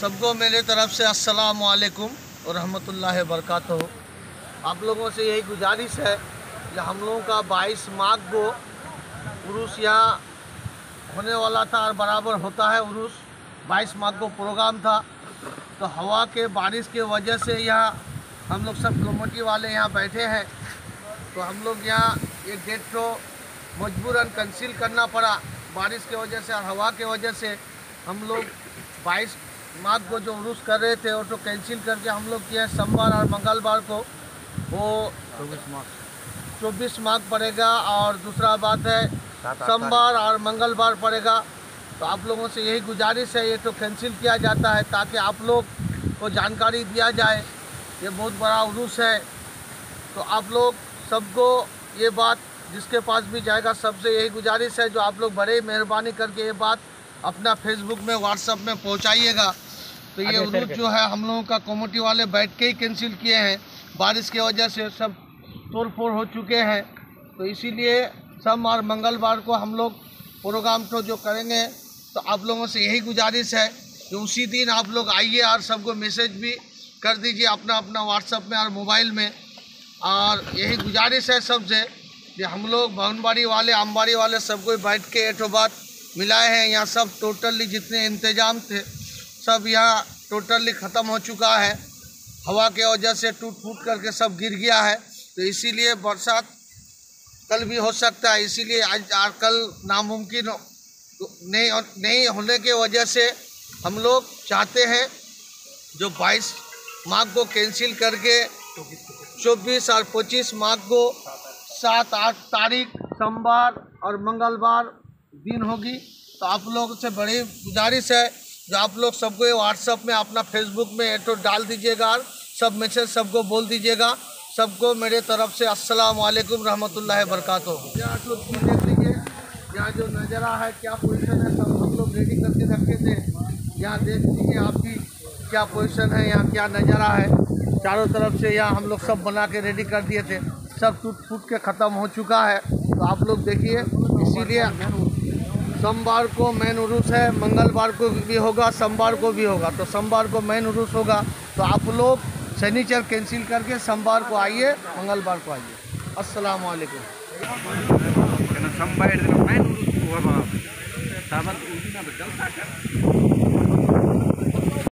सबको मेरे तरफ़ से अस्सलाम वालेकुम और रहमतुल्लाह बरकातहू आप लोगों से यही गुजारिश है कि हम लोगों का 22 मार्च को उरूस यहाँ होने वाला था और बराबर होता है उरूस। 22 मार्च को प्रोग्राम था। तो हवा के बारिश के वजह से यहाँ हम लोग सब कमेटी वाले यहाँ बैठे हैं। तो हम लोग यहाँ ये डेट को मजबूरन कंसील करना पड़ा। बारिश के वजह से और हवा के वजह से। हम लोग 22 मार्च को जो उरूस कर रहे थे तो कैंसिल करके हम लोग किए सोमवार और मंगलवार को वो चौबीस मार्च। चौबीस मार्च पड़ेगा और दूसरा बात है सोमवार और मंगलवार पड़ेगा। तो आप लोगों से यही गुजारिश है ये तो कैंसिल किया जाता है ताकि आप लोग को जानकारी दिया जाए। ये बहुत बड़ा उरूस है। तो आप लोग सबको ये बात जिसके पास भी जाएगा सबसे यही गुजारिश है जो आप लोग बड़े मेहरबानी करके ये बात अपना फेसबुक में व्हाट्सअप में पहुंचाइएगा। तो ये उरूस जो है हम लोगों का कमेटी वाले बैठ के ही कैंसिल किए हैं। बारिश की वजह से सब तोड़ फोड़ हो चुके हैं। तो इसीलिए सोम और मंगलवार को हम लोग प्रोग्राम तो जो करेंगे तो आप लोगों से यही गुजारिश है कि उसी दिन आप लोग आइए और सबको मैसेज भी कर दीजिए अपना अपना व्हाट्सअप में और मोबाइल में। और यही गुजारिश है सबसे कि हम लोग भवनबाड़ी वाले आमबाड़ी वाले सबको बैठ के एक बात मिलाए हैं, यहाँ सब टोटली जितने इंतज़ाम थे, सब यहाँ टोटली ख़त्म हो चुका है। हवा के वजह से टूट फूट करके सब गिर गया है तो इसीलिए बरसात कल भी हो सकता है। इसीलिए आज आज कल नामुमकिन नहीं नहीं होने के वजह से हम लोग चाहते हैं जो 22 मार्ग को कैंसिल करके 24 और 25 मार्ग को सात आठ तारीख, सोमवार और मंगलवार दिन होगी। तो आप लोगों से बड़ी गुजारिश है जो आप लोग सबको व्हाट्सअप में अपना फेसबुक में ये तो डाल दीजिएगा सब मैसेज सबको बोल दीजिएगा। सबको मेरे तरफ़ से अस्सलाम वालेकुम रहमतुल्लाह बरकातहू यहाँ तो देख लीजिए यहाँ जो नज़ारा है, क्या पोजीशन है, सब हम लोग रेडी करके रखे थे। यहाँ देख लीजिए आपकी क्या पोजीशन है, यहाँ क्या नज़ारा है। चारों तरफ़ से यहाँ हम लोग सब बना के रेडी कर दिए थे। सब टूट फूट के ख़त्म हो चुका है। तो आप लोग देखिए, इसीलिए सोमवार को मेन उर्स है, मंगलवार को भी होगा, सोमवार को भी होगा। तो सोमवार को मेन उर्स होगा। तो आप लोग शनिचर कैंसिल करके सोमवार को आइए, मंगलवार को आइए। अस्सलाम वालेकुम